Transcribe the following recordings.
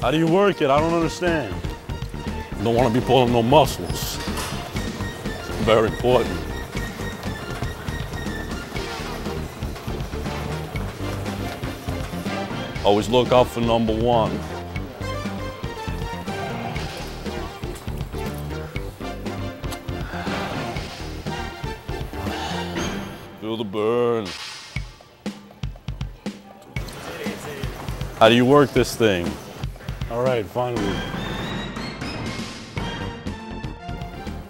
How do you work it? I don't understand. Don't want to be pulling no muscles. Very important. Always look out for number one. Feel the burn. How do you work this thing? All right, finally.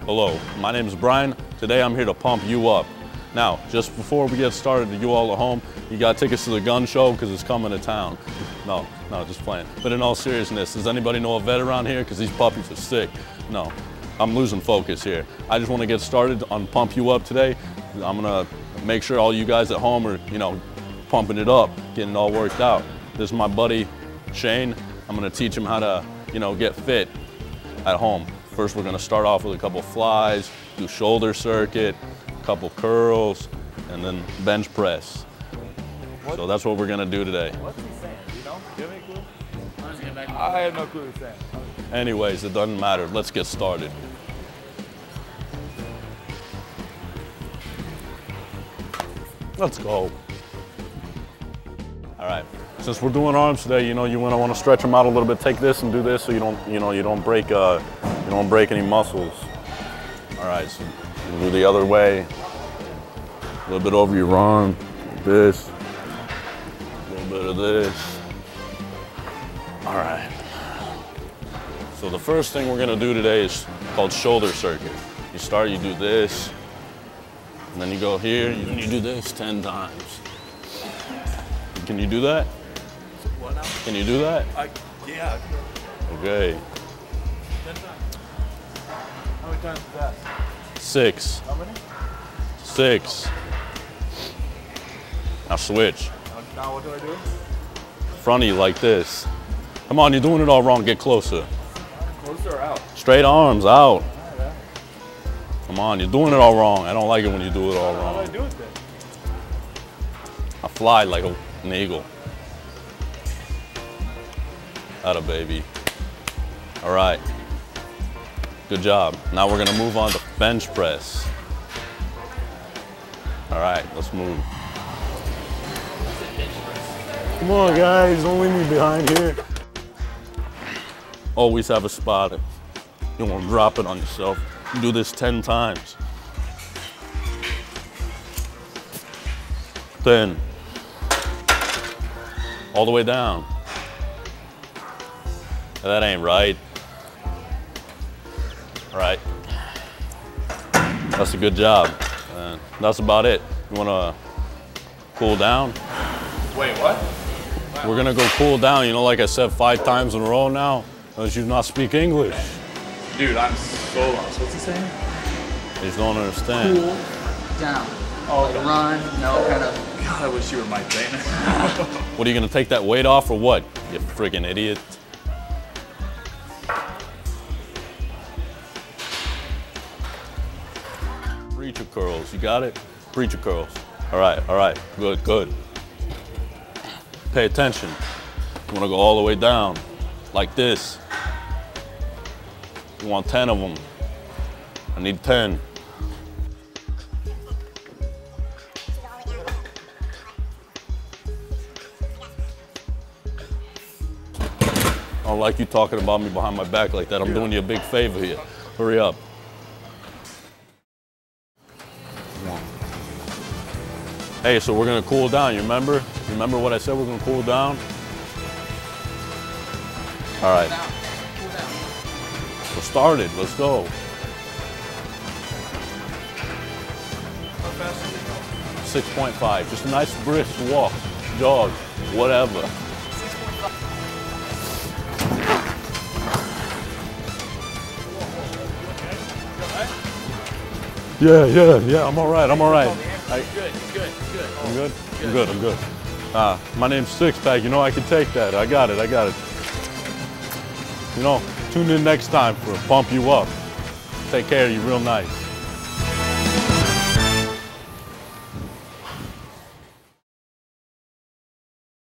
Hello, my name is Brian. Today I'm here to pump you up. Now, just before we get started, you all at home, you got tickets to the gun show because it's coming to town. No, no, just playing. But in all seriousness, does anybody know a vet around here? Because these puppies are sick. No, I'm losing focus here. I just want to get started on Pump You Up today. I'm gonna make sure all you guys at home are, you know, pumping it up, getting it all worked out. This is my buddy, Shane. I'm gonna teach them how to, you know, get fit at home. First, we're gonna start off with a couple flies, do shoulder circuit, a couple curls, and then bench press. What? So that's what we're gonna do today. What's he saying? You know? Do you have any clue? I have no clue what he's saying. Anyways, it doesn't matter. Let's get started. Let's go. All right. Since we're doing arms today, you know, you want to want to stretch them out a little bit. Take this and do this so you don't, you know, you don't break, uh, you don't break any muscles. All right. So do the other way. A little bit over your arm. This. A little bit of this. All right. So the first thing we're gonna do today is called shoulder circuit. You start, you do this, and then you go here, and you do this 10 times. Can you do that? What now? Can you do that? I, yeah. Okay. How many times is that? Six, How many? six. Now switch. Now what do I do? Front of you like this. Come on, you're doing it all wrong. Get closer. Closer or out? Straight arms out. Come on, you're doing it all wrong. I don't like it when you do it all wrong. How do I do it then? I fly like a, an eagle. Atta baby. All right. Good job. Now we're gonna move on to bench press. All right, let's move. Come on, guys, don't leave me behind here. Always have a spotter. You won't drop it on yourself. Do this 10 times. 10. All the way down. That ain't right. All right. That's a good job. And that's about it. You wanna cool down? Wait, what? We're gonna go cool down. You know, like I said five times in a row now, unless you not speak English. Dude, I'm so lost. What's he saying? You just don't understand. cool down. Oh, Like run, no kind of. God, I wish you were my trainer. What are you gonna take that weight off or what? You friggin' idiot. Preacher curls, you got it? Preacher curls. All right, all right, good, good. Pay attention. You wanna go all the way down, like this. You want 10 of them. I need 10. I don't like you talking about me behind my back like that. I'm doing you a big favor here. Hurry up. Hey, so we're gonna cool down, you remember? You remember what I said we're gonna cool down? All right, Down. Cool down. we're started, let's go. How fast is it? 6.5, just a nice brisk walk, jog, whatever. Yeah, yeah, yeah, I'm all right, I'm all right. I, Good, good, good. I'm good? I'm good, I'm good. Uh, my name's Six Pack, you know I can take that. I got it, I got it. You know, tune in next time for Pump You Up. Take care of you real nice.